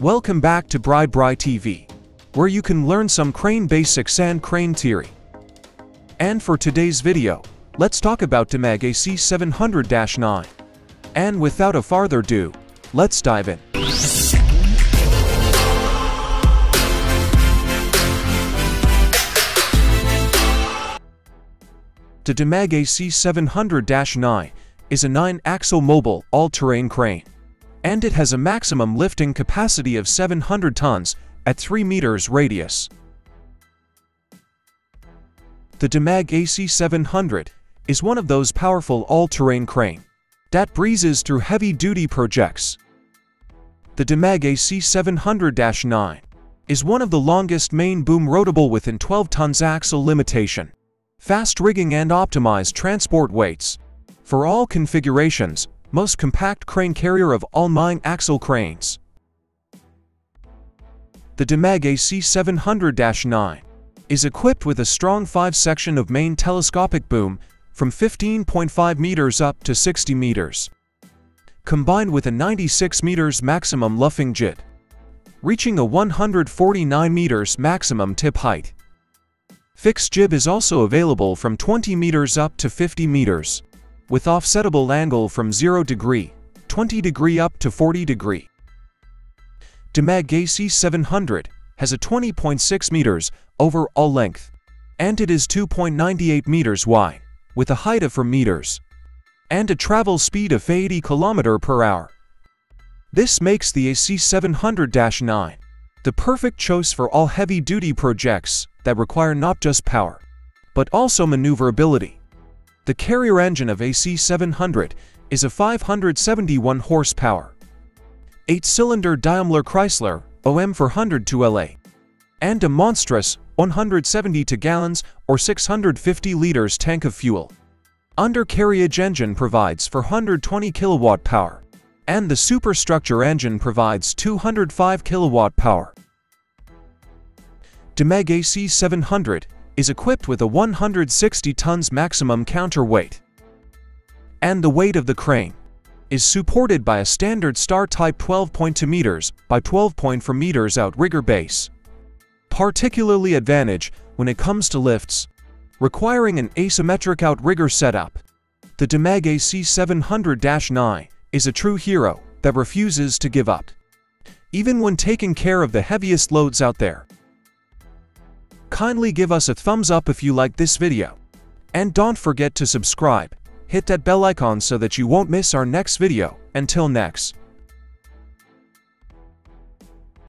Welcome back to BryBry TV, where you can learn some crane basics and crane theory. And for today's video, let's talk about Demag AC700-9. And without a farther ado, let's dive in. The Demag AC700-9 is a 9-axle mobile, all-terrain crane, and it has a maximum lifting capacity of 700 tons at 3 meters radius. The Demag AC700 is one of those powerful all-terrain crane that breezes through heavy-duty projects. The Demag AC700-9 is one of the longest main boom rotable within 12 tons axle limitation fast rigging and optimized transport weights. For all configurations, most compact crane carrier of all mine axle cranes. The Demag AC700-9 is equipped with a strong 5-section of main telescopic boom from 15.5 meters up to 60 meters, combined with a 96 meters maximum luffing jib, reaching a 149 meters maximum tip height. Fixed jib is also available from 20 meters up to 50 meters, with offsetable angle from 0 degree, 20 degree up to 40 degree. Demag AC700 has a 20.6 meters overall length, and it is 2.98 meters wide, with a height of 4 meters, and a travel speed of 80 km per hour. This makes the AC700-9 the perfect choice for all heavy-duty projects that require not just power, but also maneuverability. The carrier engine of AC700 is a 571 horsepower, 8-cylinder Daimler Chrysler OM400 2LA, and a monstrous 172 gallons or 650 liters tank of fuel. Undercarriage engine provides 420 kilowatt power, and the superstructure engine provides 205 kilowatt power. Demag AC700 is equipped with a 160 tons maximum counterweight. And the weight of the crane is supported by a standard star-type 12.2 meters by 12.4 meters outrigger base. Particularly advantage when it comes to lifts, requiring an asymmetric outrigger setup. The Demag AC700-9 is a true hero that refuses to give up, even when taking care of the heaviest loads out there. Kindly give us a thumbs up if you like this video. And don't forget to subscribe, hit that bell icon so that you won't miss our next video. Until next.